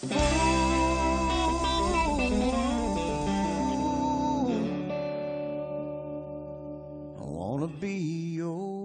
I wanna be your